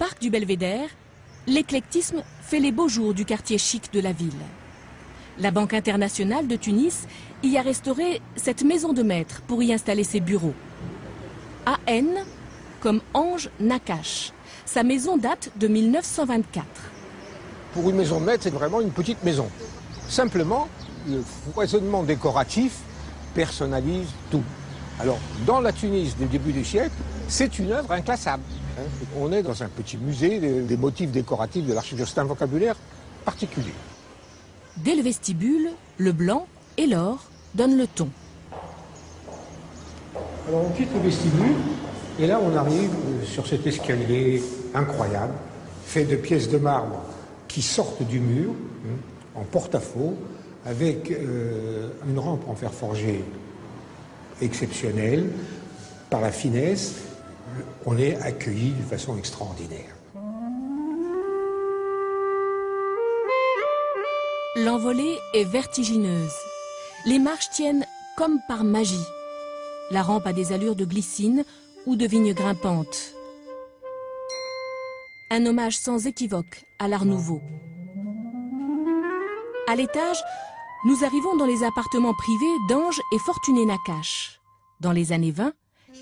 parc du Belvédère, l'éclectisme fait les beaux jours du quartier chic de la ville. La Banque internationale de Tunis y a restauré cette maison de maître pour y installer ses bureaux. AN comme Ange Nakache. Sa maison date de 1924. Pour une maison de maître, c'est vraiment une petite maison. Simplement, le foisonnement décoratif personnalise tout. Alors, dans la Tunis du début du siècle, c'est une œuvre inclassable. On est dans un petit musée des, des motifs décoratifs de l'architecture. C'est un vocabulaire particulier. Dès le vestibule, le blanc et l'or donnent le ton. Alors, on quitte le vestibule et là, on arrive euh, sur cet escalier incroyable, fait de pièces de marbre qui sortent du mur, hein, en porte-à-faux, avec euh, une rampe en fer forgé exceptionnelle, par la finesse. On est accueilli de façon extraordinaire. L'envolée est vertigineuse. Les marches tiennent comme par magie. La rampe a des allures de glycine ou de vigne grimpante. Un hommage sans équivoque à l'art nouveau. À l'étage, nous arrivons dans les appartements privés d'Ange et Fortuné Nakache. Dans les années 20,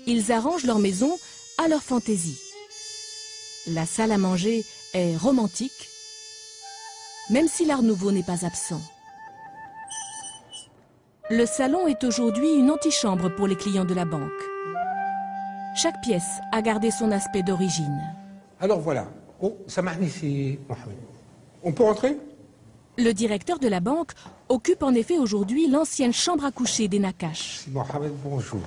ils arrangent leur maison à leur fantaisie. La salle à manger est romantique, même si l'art nouveau n'est pas absent. Le salon est aujourd'hui une antichambre pour les clients de la banque. Chaque pièce a gardé son aspect d'origine. Alors voilà. Oh, ça m'a ici, Mohamed. On peut rentrer? Le directeur de la banque occupe en effet aujourd'hui l'ancienne chambre à coucher des Nakash. Mohamed, bonjour.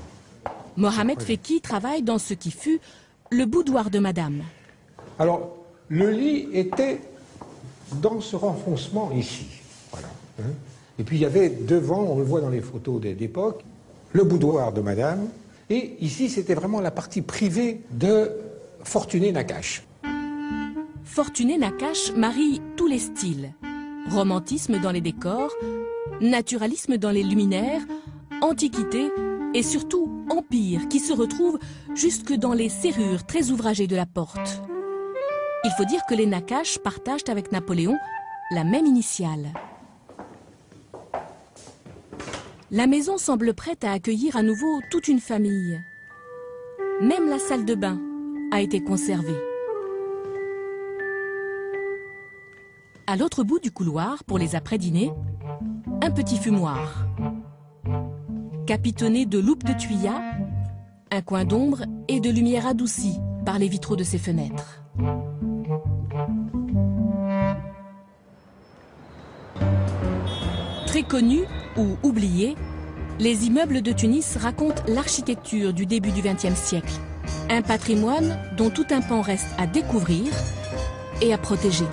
Mohamed Feki travaille dans ce qui fut le boudoir de madame. Alors, le lit était dans ce renfoncement ici. Voilà. hein. Et puis il y avait devant, on le voit dans les photos d'é- d'époque, le boudoir de madame. Et ici, c'était vraiment la partie privée de Fortuné Nakache. Fortuné Nakache marie tous les styles. Romantisme dans les décors, naturalisme dans les luminaires, antiquité et surtout empire qui se retrouve jusque dans les serrures très ouvragées de la porte. Il faut dire que les Nakache partagent avec Napoléon la même initiale. La maison semble prête à accueillir à nouveau toute une famille. Même la salle de bain a été conservée. À l'autre bout du couloir, pour les après-dîners, un petit fumoir. Capitonné de loupes de tuyas, un coin d'ombre et de lumière adoucie par les vitraux de ses fenêtres. Très connus ou oubliés, les immeubles de Tunis racontent l'architecture du début du XXe siècle. Un patrimoine dont tout un pan reste à découvrir et à protéger.